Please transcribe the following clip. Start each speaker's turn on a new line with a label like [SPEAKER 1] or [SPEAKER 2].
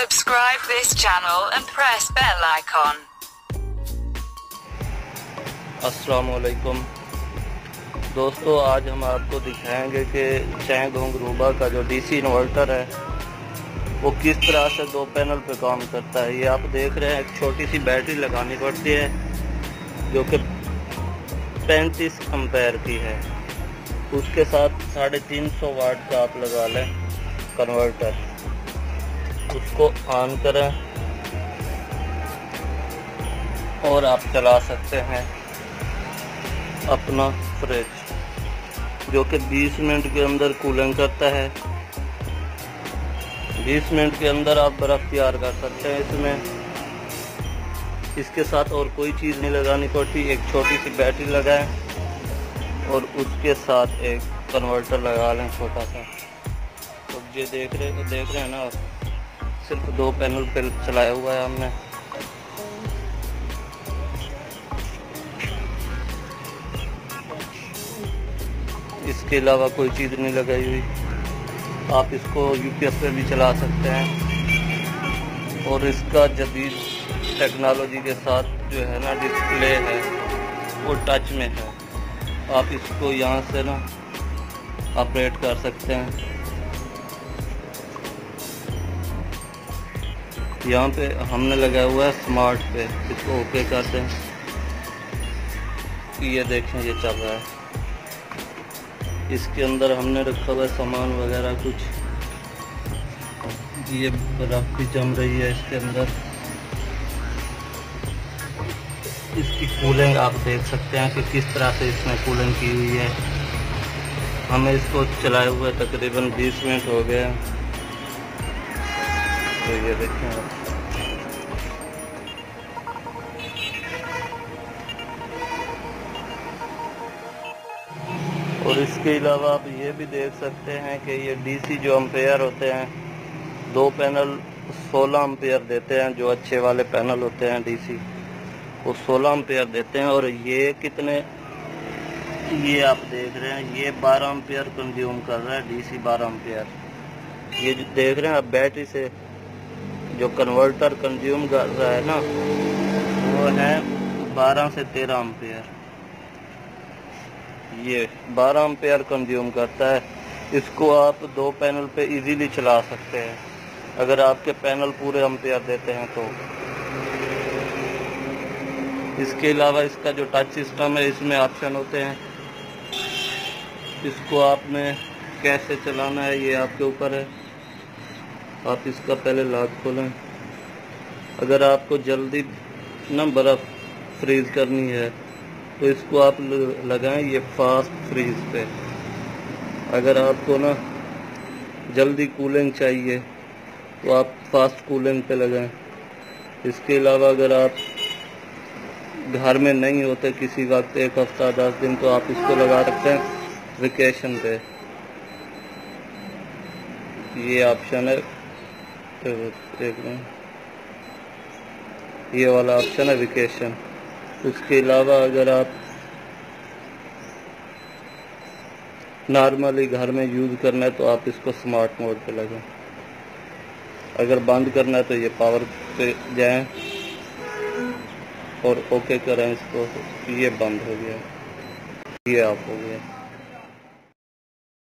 [SPEAKER 1] Subscribe this channel and press bell icon.
[SPEAKER 2] असलकुम दोस्तों, आज हम आपको दिखाएँगे कि चैंग रूबा का जो डीसी इन्वर्टर है, वो किस तरह से दो पैनल पे काम करता है। ये आप देख रहे हैं, एक छोटी सी बैटरी लगानी पड़ती है, जो कि पैंतीस अम्पेयर की है। उसके साथ साढ़े तीन सौ वाट का आप लगा लें कन्वर्टर उसको ऑन करें। और आप चला सकते हैं अपना फ्रिज जो कि 20 मिनट के अंदर कूलिंग करता है। 20 मिनट के अंदर आप बर्फ़ तैयार कर सकते हैं इसमें। इसके साथ और कोई चीज़ नहीं लगानी पड़ती, एक छोटी सी बैटरी लगाएँ और उसके साथ एक कन्वर्टर लगा लें छोटा सा। तो ये देख रहे देख रहे हैं ना सिर्फ़ दो पैनल पे चलाया हुआ है हमने। इसके अलावा कोई चीज़ नहीं लगाई हुई। आप इसको यूपीएस पे भी चला सकते हैं। और इसका जदीद टेक्नोलॉजी के साथ जो है ना डिस्प्ले है, वो टच में है। आप इसको यहाँ से ना ऑपरेट कर सकते हैं। यहाँ पे हमने लगाया हुआ है स्मार्ट पे, इसको ओके कर दें ये देखें, ये चल रहा है। इसके अंदर हमने रखा हुआ है सामान वगैरह कुछ। ये बर्फ़ भी जम रही है इसके अंदर। इसकी कूलिंग आप देख सकते हैं कि किस तरह से इसमें कूलिंग की हुई है। हमें इसको चलाए हुए तकरीबन 20 मिनट हो गए हैं। तो ये देखें आप। और इसके अलावा आप ये भी देख सकते हैं कि ये डीसी जो अम्पेयर होते हैं, दो पैनल 16 अम्पेयर देते हैं, जो अच्छे वाले पैनल होते हैं डीसी वो 16 अम्पेयर देते हैं और ये कितने, ये आप देख रहे हैं, ये 12 अम्पेयर कंज्यूम कर रहा है डीसी 12 अम्पेयर ये जो देख रहे हैं, आप बैटरी से जो कन्वर्टर कंज्यूम कर रहा है ना, वो है 12 से 13 अम्पेयर ये 12 अम्पेयर कंज्यूम करता है। इसको आप दो पैनल पे इजीली चला सकते हैं। अगर आपके पैनल पूरे अम्पेयर देते हैं तो। इसके अलावा इसका जो टच सिस्टम है, इसमें ऑप्शन होते हैं। इसको आपने कैसे चलाना है, ये आपके ऊपर है। आप इसका पहले लॉक खोलें। अगर आपको जल्दी ना बर्फ़ फ्रीज़ करनी है तो इसको आप लगाएँ, ये फास्ट फ्रीज पे। अगर आपको ना जल्दी कूलिंग चाहिए तो आप फास्ट कूलिंग पे लगाएँ। इसके अलावा अगर आप घर में नहीं होते, किसी वक्त, एक हफ़्ता, दस दिन तो आप इसको लगा सकते हैं वेकेशन पे। ये ऑप्शन है। देख लें ये वाला ऑप्शन है वेकेशन उसके अलावा अगर आप नॉर्मली घर में यूज़ करना है तो आप इसको स्मार्ट मोड पे लगाएँ अगर बंद करना है तो ये पावर पे जाएँ और ओके करें इसको। ये बंद हो गया। ये ऑफ़ हो गया।